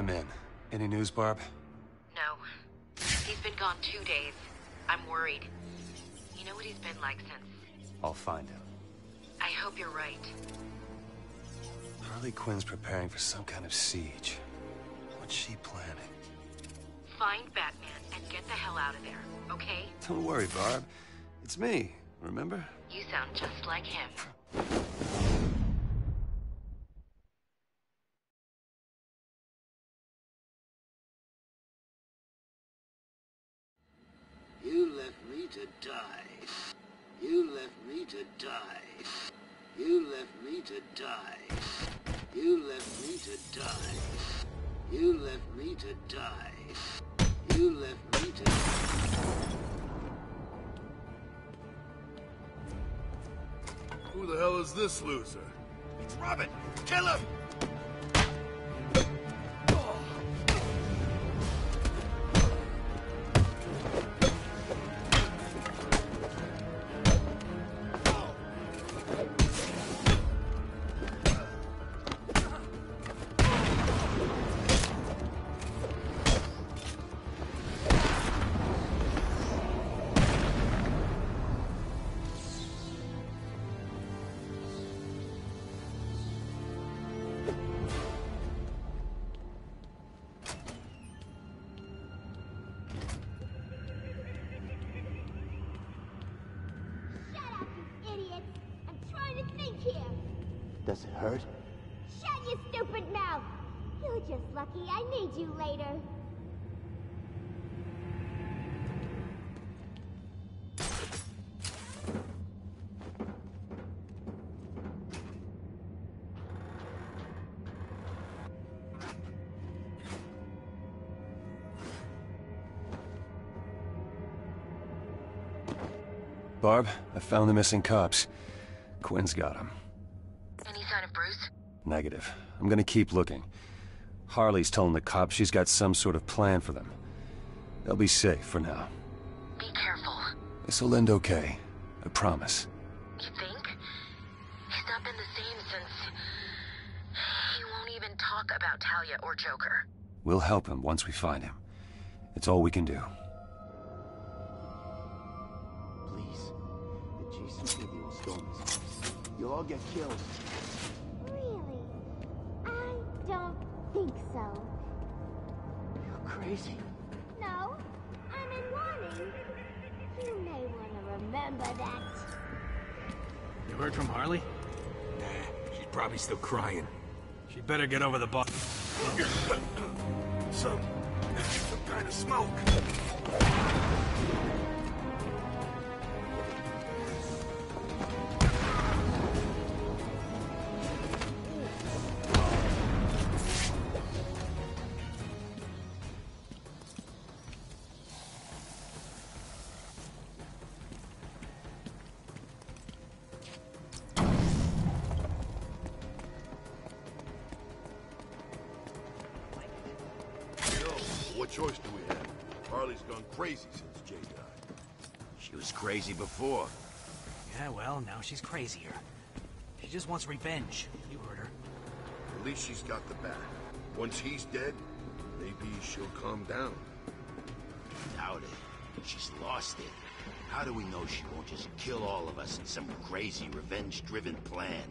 I'm in. Any news, Barb? No. He's been gone two days. I'm worried. You know what he's been like since... I'll find him. I hope you're right. Harley Quinn's preparing for some kind of siege. What's she planning? Find Batman and get the hell out of there, okay? Don't worry, Barb. It's me, remember? You sound just like him. Does it hurt? Shut your stupid mouth! You're just lucky I need you later. Barb, I found the missing cops. Quinn's got them. Any sign of Bruce? Negative. I'm gonna keep looking. Harley's telling the cops she's got some sort of plan for them. They'll be safe for now. Be careful. This'll end okay. I promise. You think? He's not been the same since... He won't even talk about Talia or Joker. We'll help him once we find him. It's all we can do. Please. The Jason said they will storm this place. You'll all get killed. Nah, she's probably still crying. She'd better get over the bar. Some... some kind of smoke. What choice do we have? Harley's gone crazy since Jay died. She was crazy before. Yeah, well, now she's crazier. She just wants revenge. You heard her. At least she's got the bat. Once he's dead, maybe she'll calm down. Doubt it. She's lost it. How do we know she won't just kill all of us in some crazy revenge-driven plan?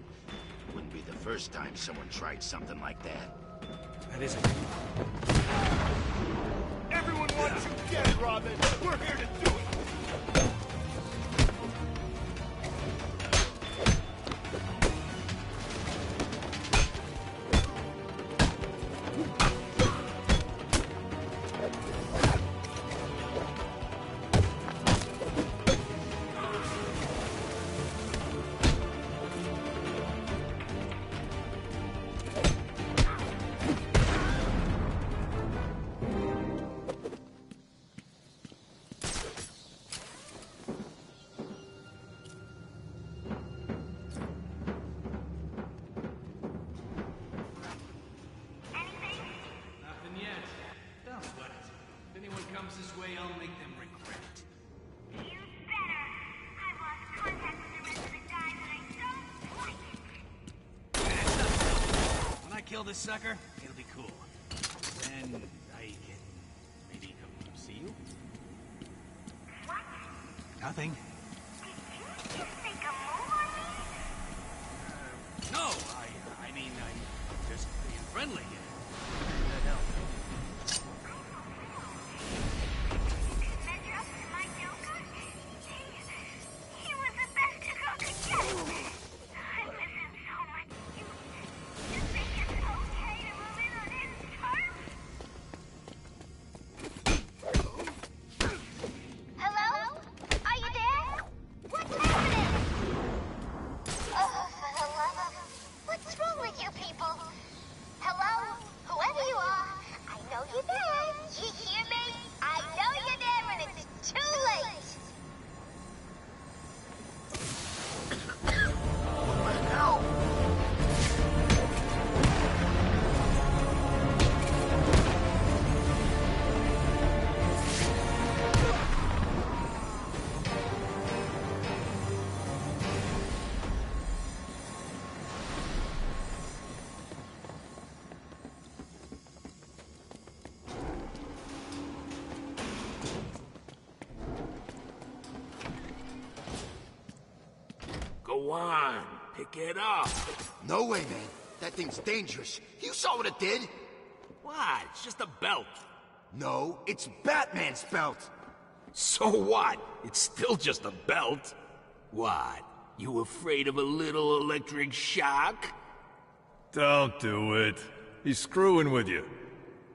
Wouldn't be the first time someone tried something like that. That isn't. You dead, Robin! We're here to do this sucker, it'll be cool. hoping I can maybe come see you? What? Nothing. Me? No, I I mean just being friendly. Go on, pick it up. No way, man. That thing's dangerous. You saw what it did. What? It's just a belt. No, it's Batman's belt. So what? It's still just a belt. What? You afraid of a little electric shock? Don't do it. He's screwing with you.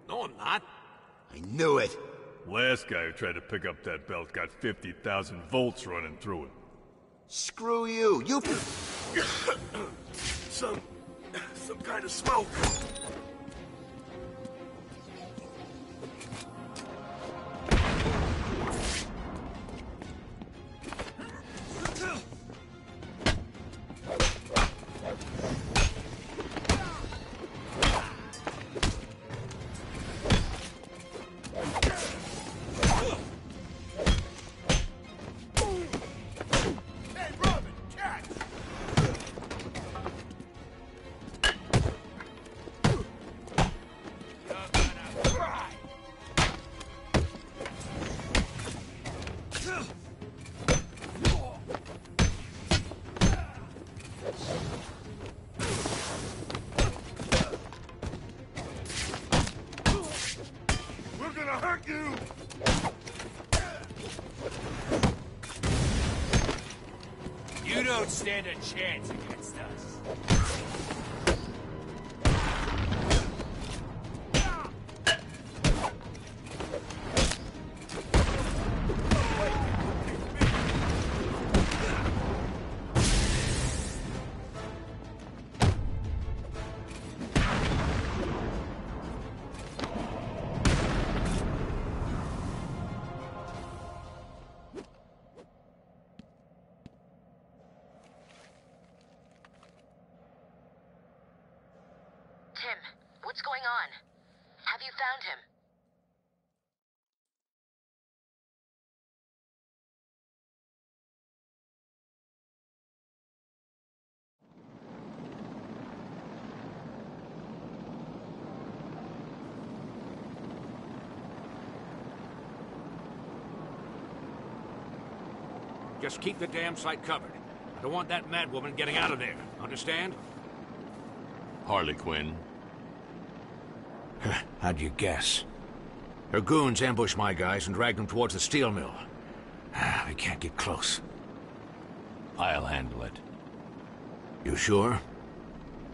No, I'm not. I knew it. Last guy who tried to pick up that belt got 50,000 volts running through it. Screw you. You. Some... some kind of smoke. Stand a chance Just keep the damn site covered. I don't want that mad woman getting out of there. Understand? Harley Quinn. How'd you guess? Her goons ambushed my guys and dragged them towards the steel mill. Ah, we can't get close. I'll handle it. You sure?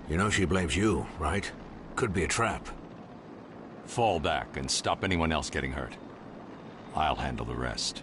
You know she blames you, right? Could be a trap. Fall back and stop anyone else getting hurt. I'll handle the rest.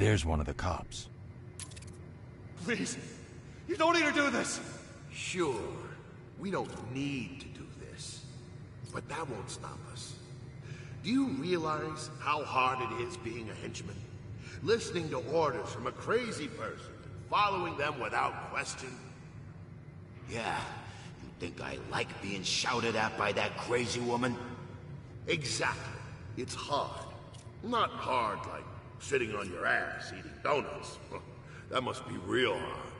There's one of the cops. Please! You don't need to do this! Sure, we don't need to do this, but that won't stop us. Do you realize how hard it is being a henchman? Listening to orders from a crazy person, following them without question? Yeah, you think I like being shouted at by that crazy woman? Exactly. It's hard. Not hard like sitting on your ass eating donuts. That must be real hard.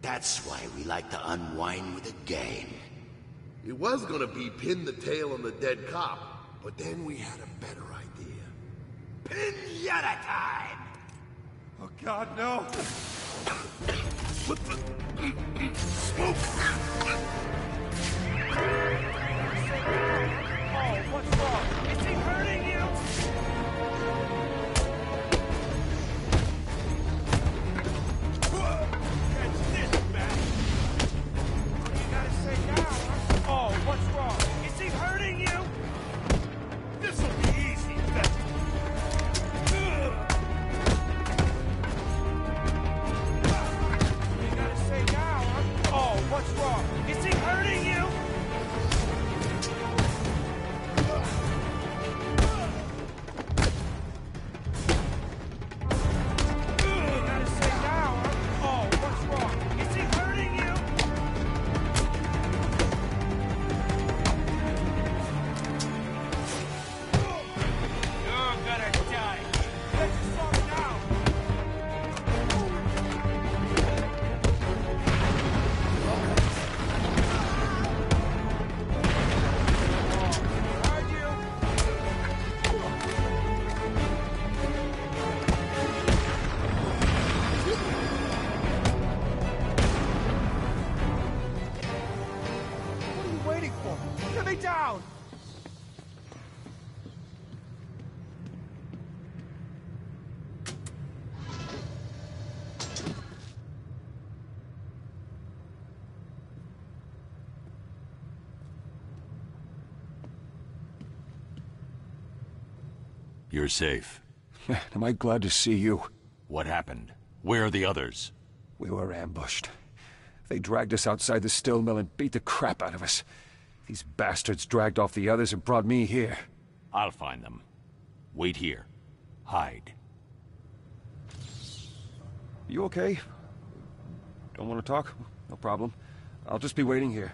That's why we like to unwind with a game. It was gonna be pin the tail on the dead cop, but then we had a better idea. Pinata time! Oh god, no! What the? Smoke! Oh, what's wrong? Is he hurting you? You're safe. Am I glad to see you? What happened? Where are the others? We were ambushed. They dragged us outside the steel mill and beat the crap out of us. These bastards dragged off the others and brought me here. I'll find them. Wait here. Hide. You okay? Don't want to talk? No problem. I'll just be waiting here.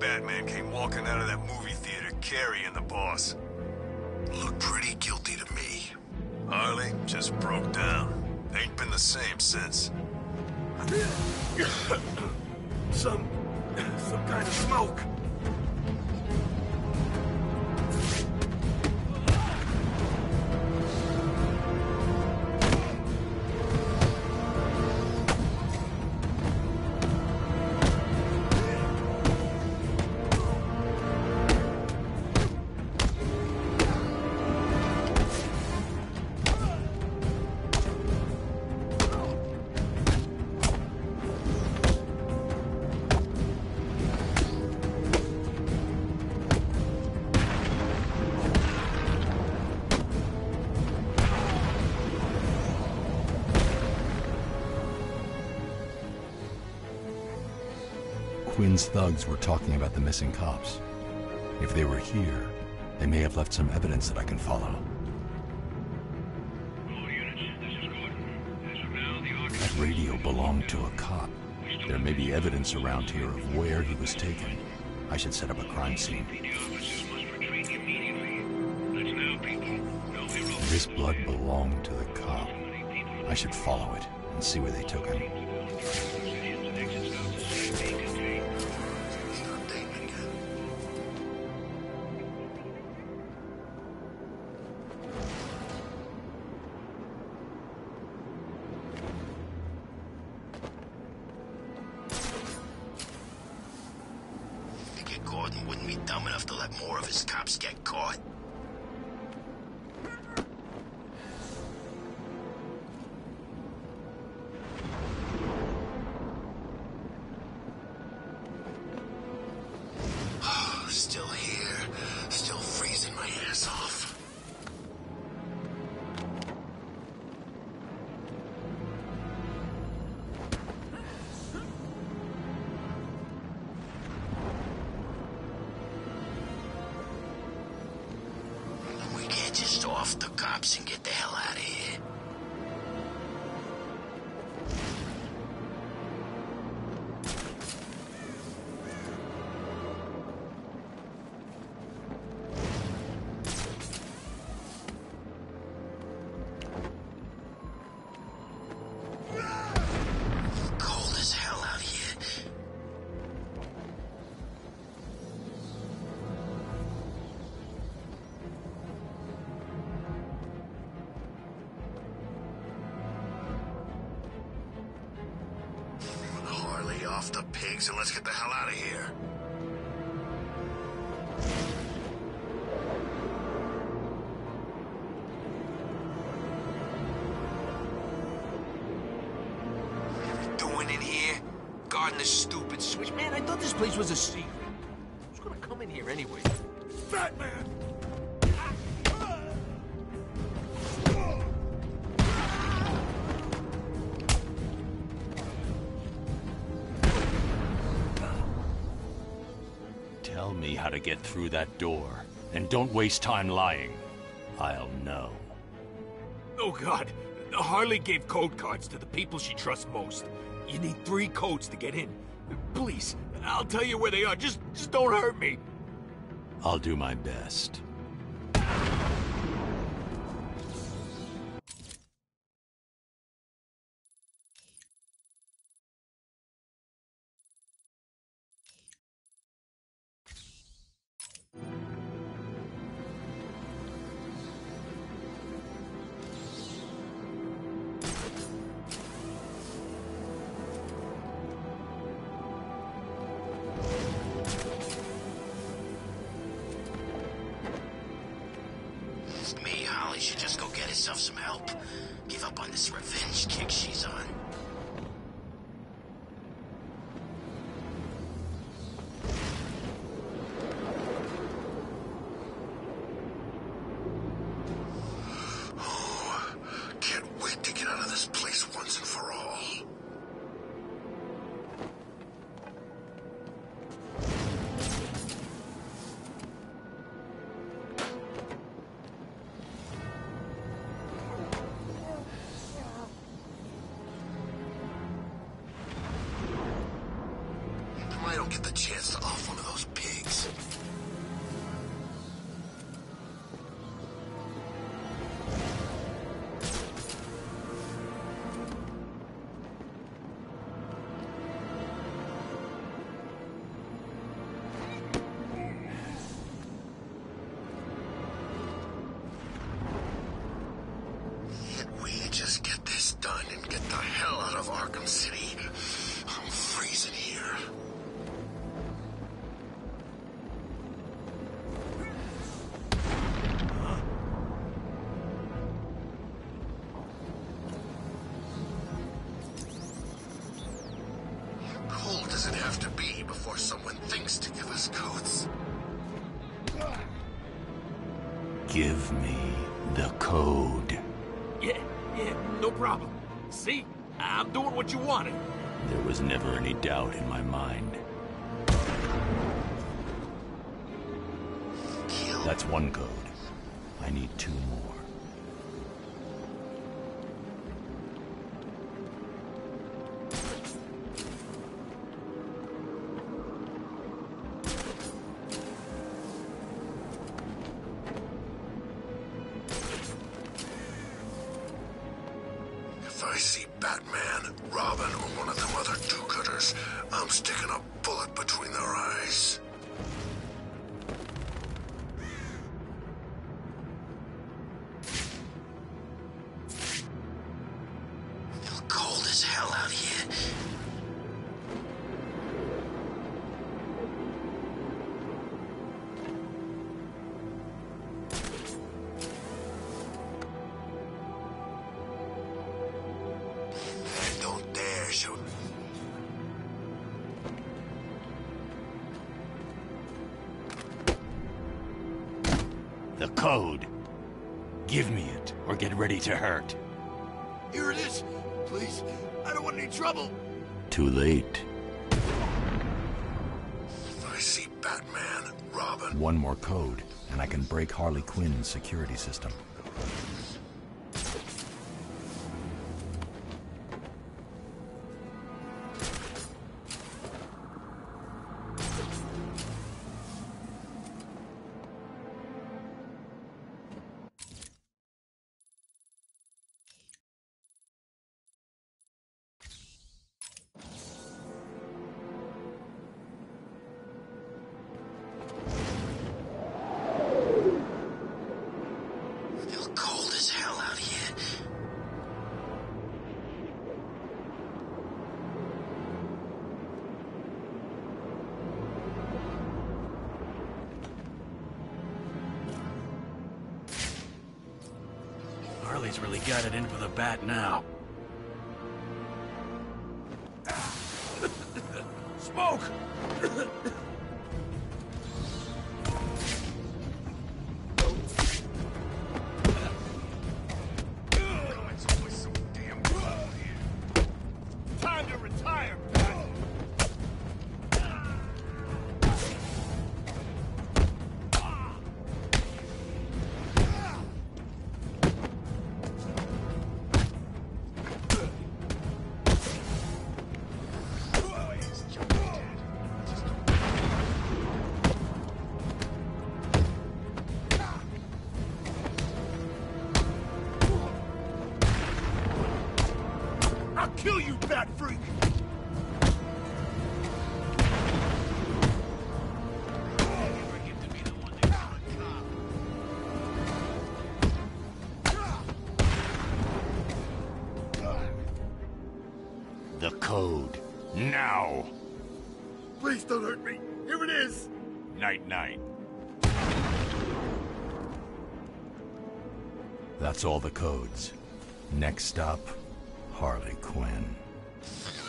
Batman came walking out of that movie theater carrying the boss. Looked pretty guilty to me. Harley just broke down. Ain't been the same since. Some... some kind of smoke. Quinn's thugs were talking about the missing cops. If they were here, they may have left some evidence that I can follow. That radio belonged to a cop. There may be evidence around here of where he was taken. I should set up a crime scene. This blood belonged to the cop. I should follow it and see where they took him. Let more of his cops get caught. Was a secret. Who's gonna come in here anyway? Batman! Tell me how to get through that door. And don't waste time lying. I'll know. Oh, God. Harley gave code cards to the people she trusts most. You need three codes to get in. Please, I'll tell you where they are. Just, just don't hurt me. I'll do my best. Hell out of Arkham City? I'm freezing here. How cold does it have to be before someone thinks to give us codes? Give me the code. Yeah, yeah, no problem. See? I'm doing what you wanted. There was never any doubt in my mind. That's one code. I need two more. Here it is. Please, I don't want any trouble. Too late. I see Batman, Robin, One more code, and I can break Harley Quinn's security system. Don't hurt me. Here it is. Night night. That's all the codes. Next stop, Harley Quinn.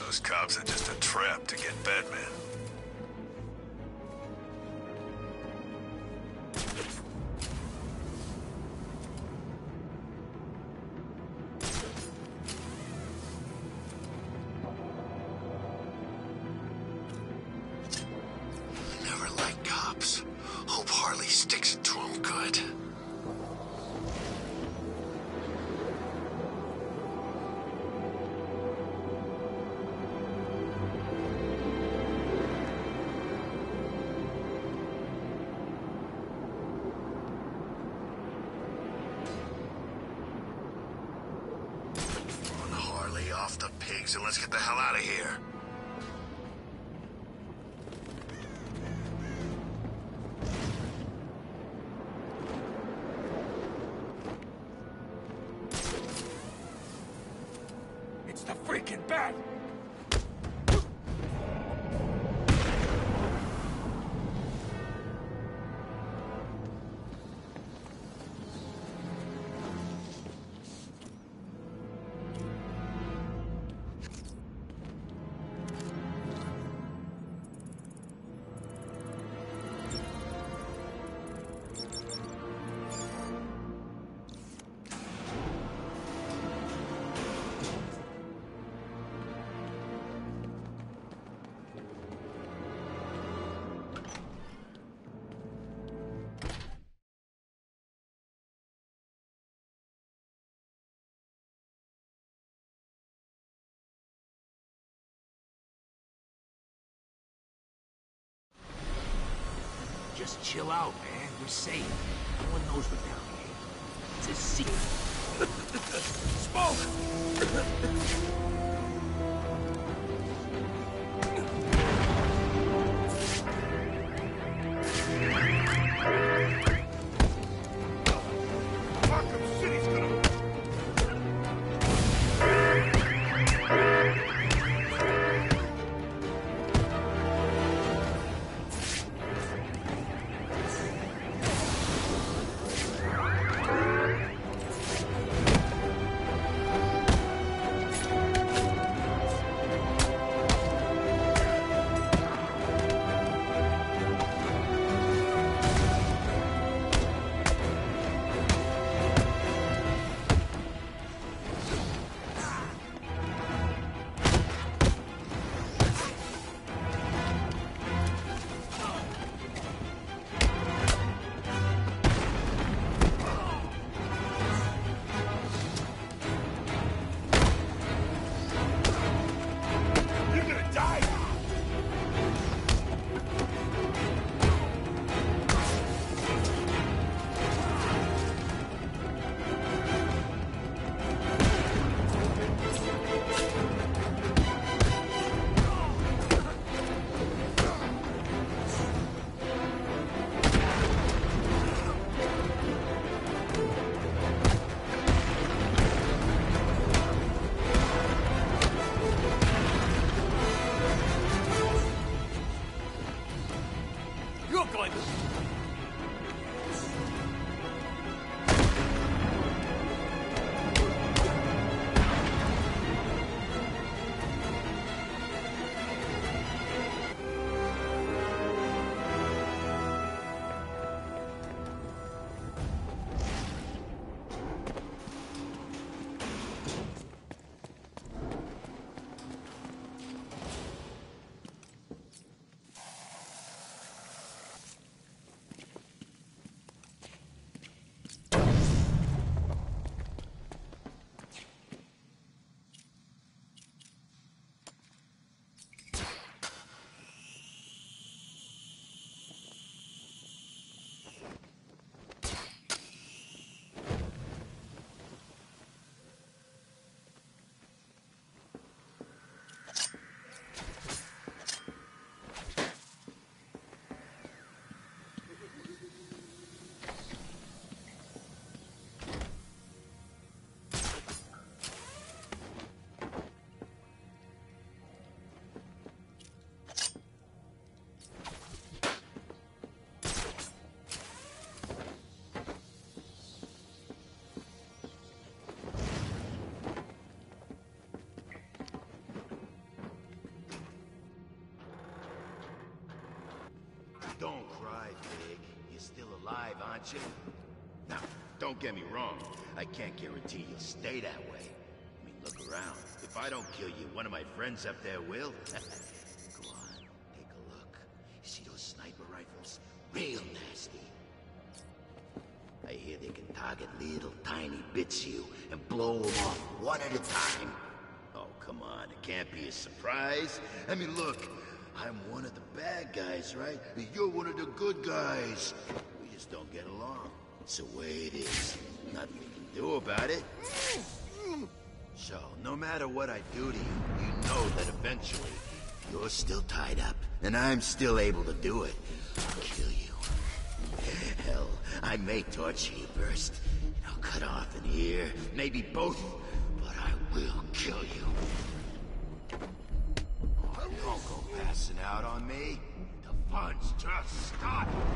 Those cops are just a trap to get Batman. Just chill out, man. We're safe. No one knows we're down here. It's a secret. Smoke! alive, aren't you? Now, don't get me wrong. I can't guarantee you'll stay that way. I mean, look around. If I don't kill you, one of my friends up there will. Go on, take a look. You see those sniper rifles? Real nasty. I hear they can target little tiny bits of you and blow them off one at a time. Oh, come on. It can't be a surprise. I mean, look. I'm one of the bad guys, right? You're one of the good guys. Just don't get along. It's the way it is. Nothing we can do about it. So, no matter what I do to you, you know that eventually you're still tied up, and I'm still able to do it. I'll kill you. Hell, I may torture you first. I'll cut off an ear, maybe both, but I will kill you. Oh, don't go passing out on me. The fun's just starting.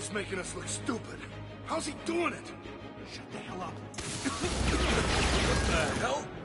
He's making us look stupid. How's he doing it? Shut the hell up. What the hell?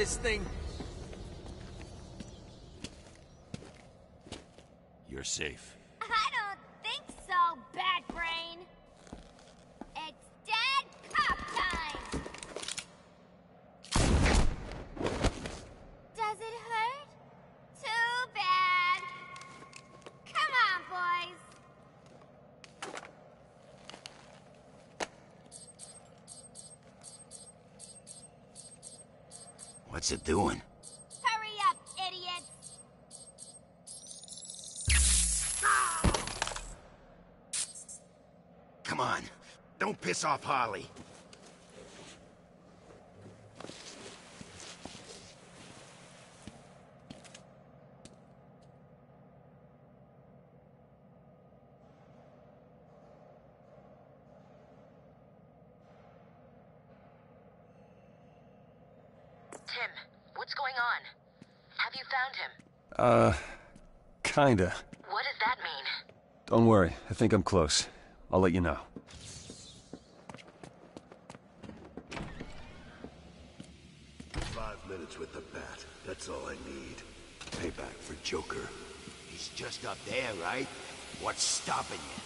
This thing. What's it doing? Hurry up, idiots. Come on. Don't piss off Harley. Tim, what's going on? Have you found him? Uh, kinda. What does that mean? Don't worry, I think I'm close. I'll let you know. Five minutes with the bat. That's all I need. Payback for Joker. He's just up there, right? What's stopping you?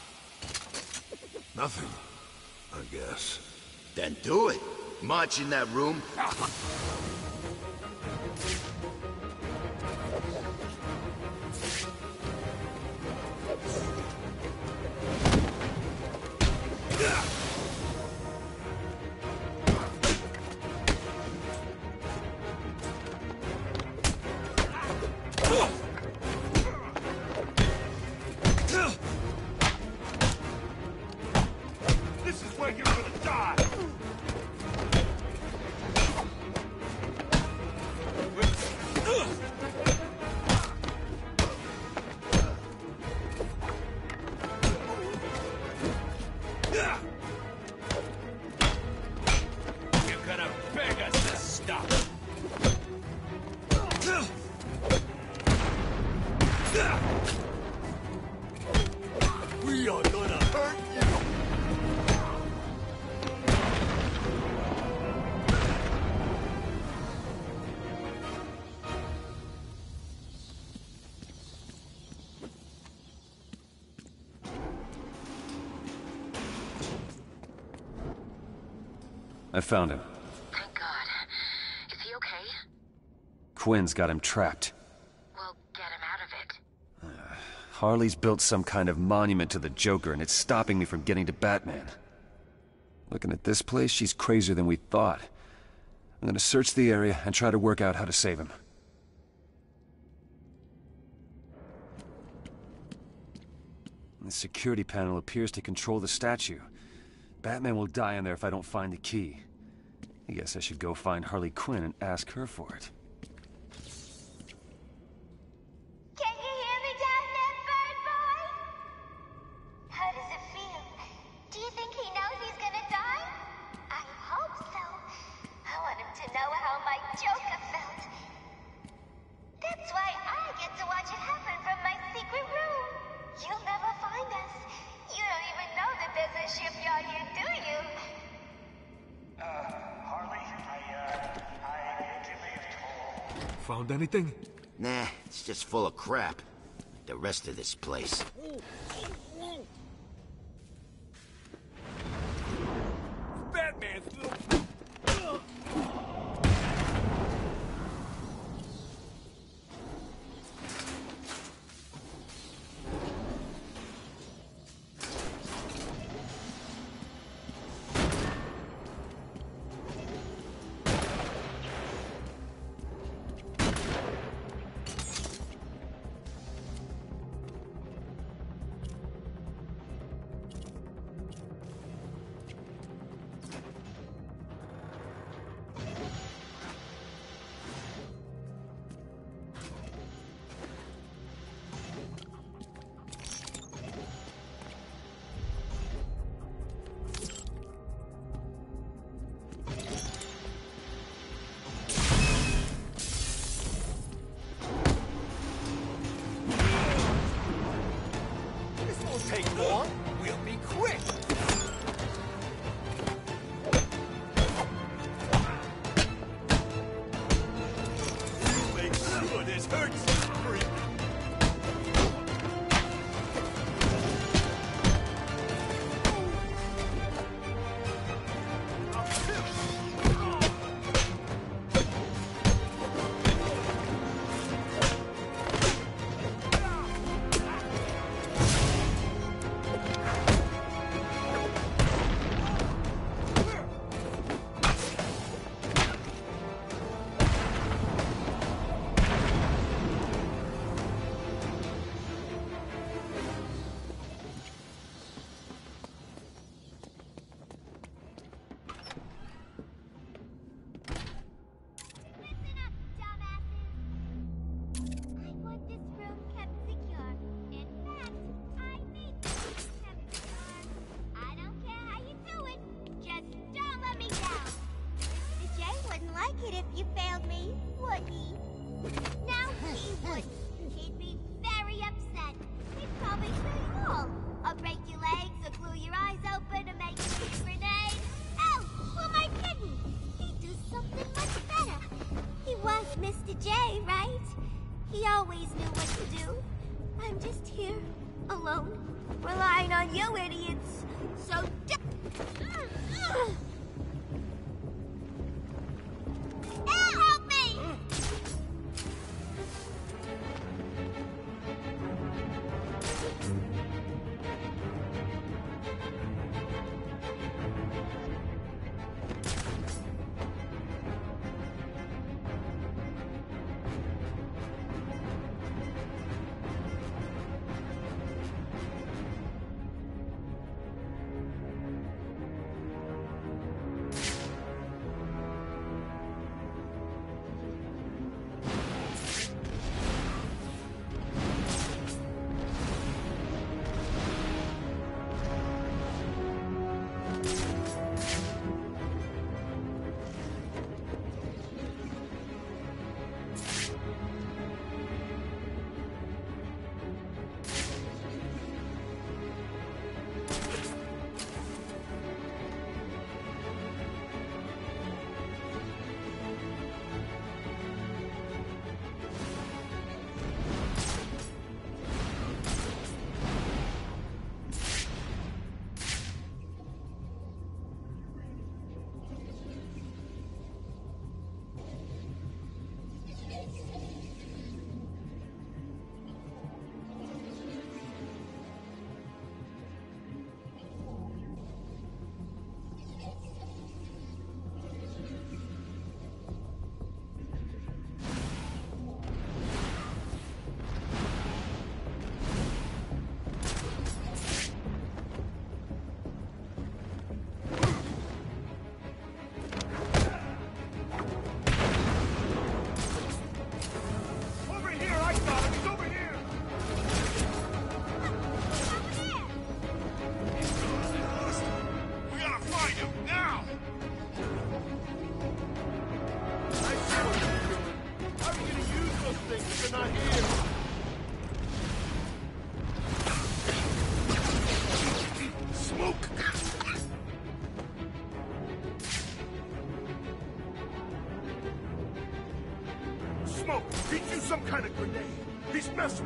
Nothing. I guess. Then do it. March in that room. This I found him. Thank God. Is he okay? Quinn's got him trapped. Well, get him out of it. Harley's built some kind of monument to the Joker, and it's stopping me from getting to Batman. Looking at this place, she's crazier than we thought. I'm gonna search the area and try to work out how to save him. The security panel appears to control the statue. Batman will die in there if I don't find the key. I guess I should go find Harley Quinn and ask her for it. Nah, it's just full of crap. The rest of this place. It if you failed me, would he? No, he wouldn't. He'd be very upset. He'd probably kill you all. Or break your legs, or glue your eyes open, or make you a grenade. Oh, who am I kidding? He'd do something much better. He was Mr. J, right? He always knew what to do. I'm just here, alone, relying on you idiots. So some kind of grenade! He's messing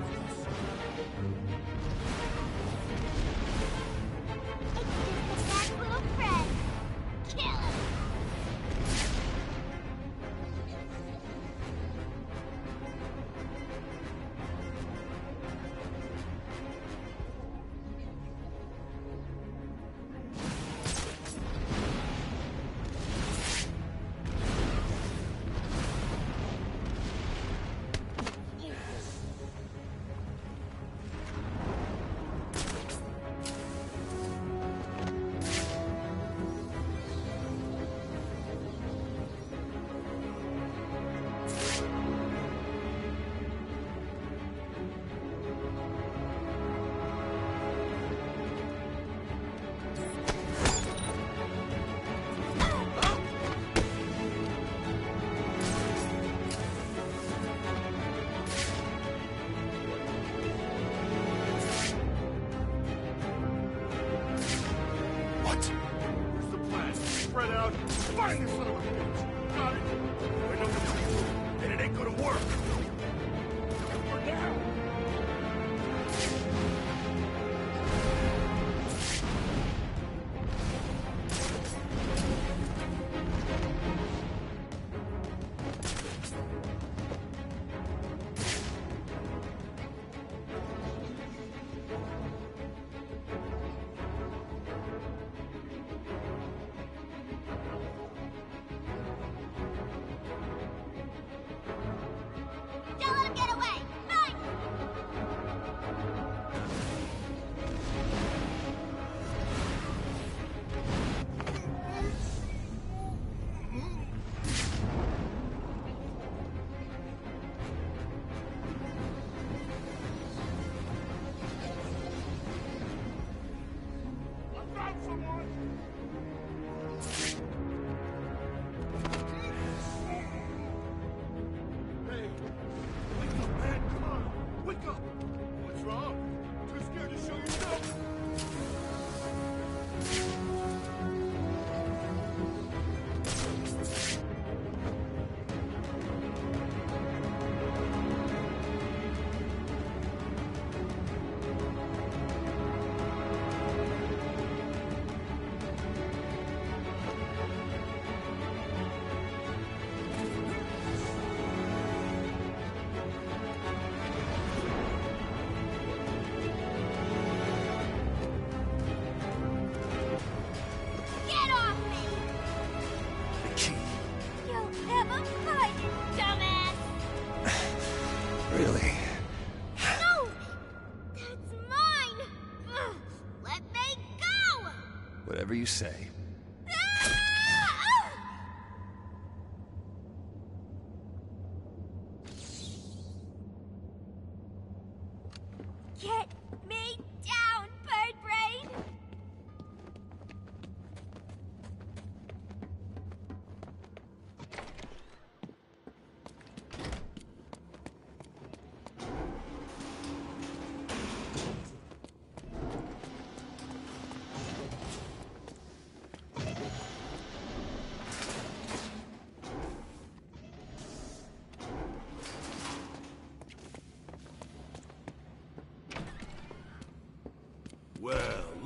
say.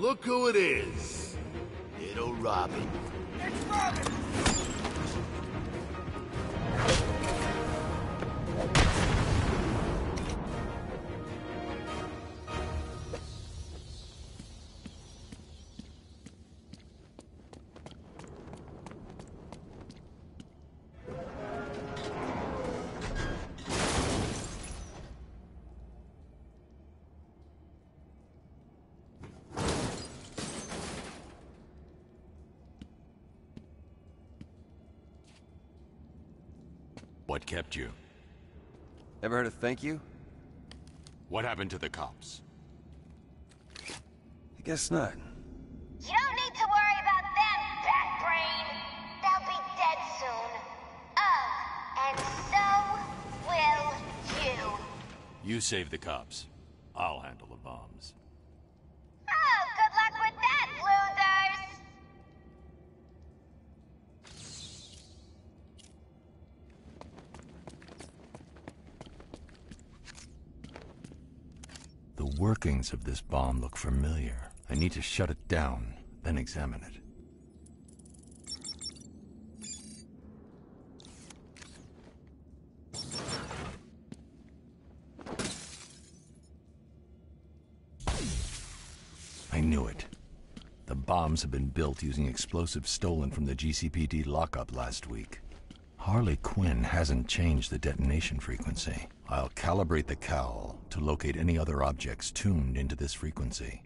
Look who it is. Little Robin. What kept you? Ever heard of thank you? What happened to the cops? I guess not. You don't need to worry about them, bat brain. They'll be dead soon. Oh, and so will you. You save the cops. I'll handle of this bomb look familiar. I need to shut it down, then examine it. I knew it. The bombs have been built using explosives stolen from the GCPD lockup last week. Harley Quinn hasn't changed the detonation frequency. I'll calibrate the cowl to locate any other objects tuned into this frequency.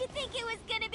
you think it was gonna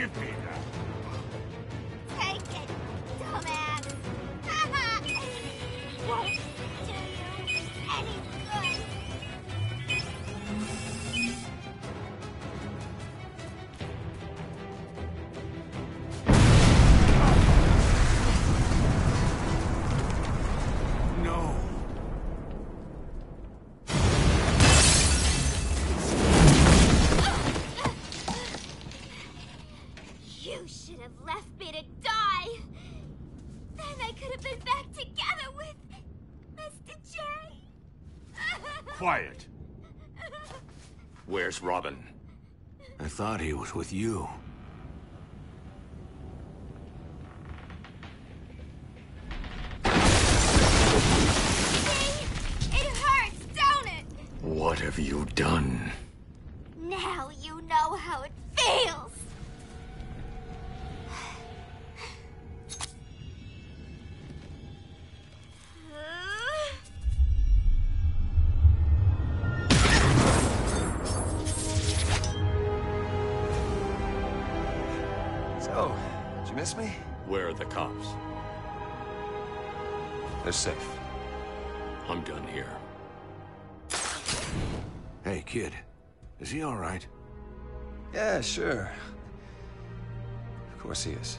Give me. Where's Robin? I thought he was with you. sure. Of course he is.